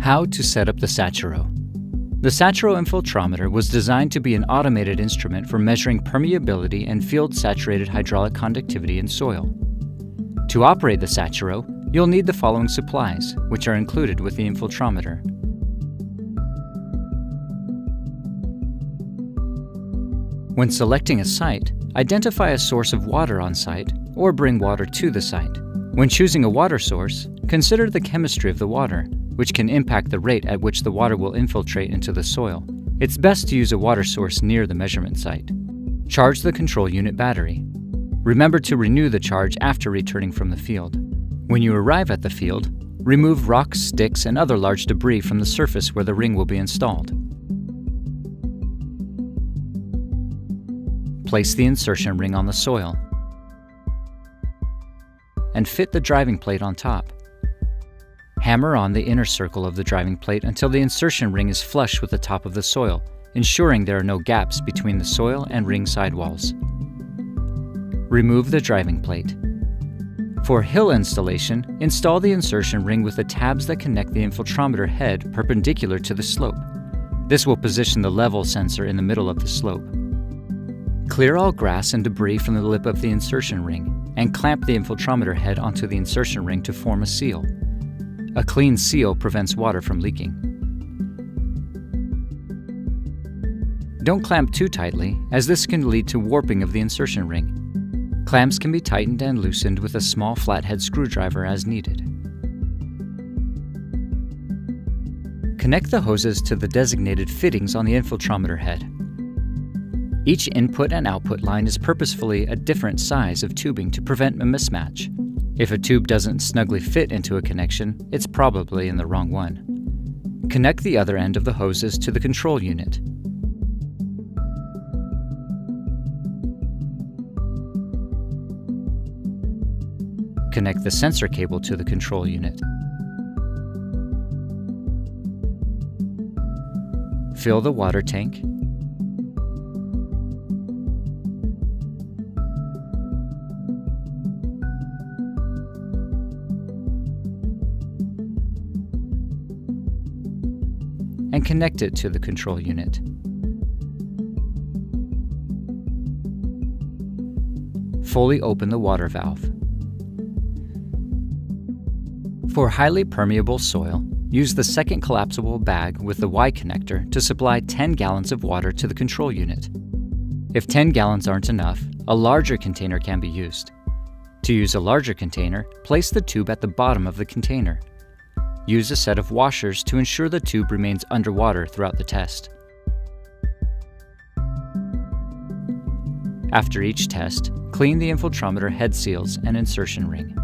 How to set up the Saturo. The Saturo infiltrometer was designed to be an automated instrument for measuring permeability and field saturated hydraulic conductivity in soil. To operate the Saturo, you'll need the following supplies, which are included with the infiltrometer. When selecting a site, identify a source of water on site or bring water to the site. When choosing a water source, consider the chemistry of the water which can impact the rate at which the water will infiltrate into the soil. It's best to use a water source near the measurement site. Charge the control unit battery. Remember to renew the charge after returning from the field. When you arrive at the field, remove rocks, sticks, and other large debris from the surface where the ring will be installed. Place the insertion ring on the soil and fit the driving plate on top. Hammer on the inner circle of the driving plate until the insertion ring is flush with the top of the soil, ensuring there are no gaps between the soil and ring sidewalls. Remove the driving plate. For hill installation, install the insertion ring with the tabs that connect the infiltrometer head perpendicular to the slope. This will position the level sensor in the middle of the slope. Clear all grass and debris from the lip of the insertion ring and clamp the infiltrometer head onto the insertion ring to form a seal. A clean seal prevents water from leaking. Don't clamp too tightly, as this can lead to warping of the insertion ring. Clamps can be tightened and loosened with a small flathead screwdriver as needed. Connect the hoses to the designated fittings on the infiltrometer head. Each input and output line is purposefully a different size of tubing to prevent a mismatch. If a tube doesn't snugly fit into a connection, it's probably in the wrong one. Connect the other end of the hoses to the control unit. Connect the sensor cable to the control unit. Fill the water tank and connect it to the control unit. Fully open the water valve. For highly permeable soil, use the second collapsible bag with the Y connector to supply 10 gallons of water to the control unit. If 10 gallons aren't enough, a larger container can be used. To use a larger container, place the tube at the bottom of the container. Use a set of washers to ensure the tube remains underwater throughout the test. After each test, clean the infiltrometer head seals and insertion ring.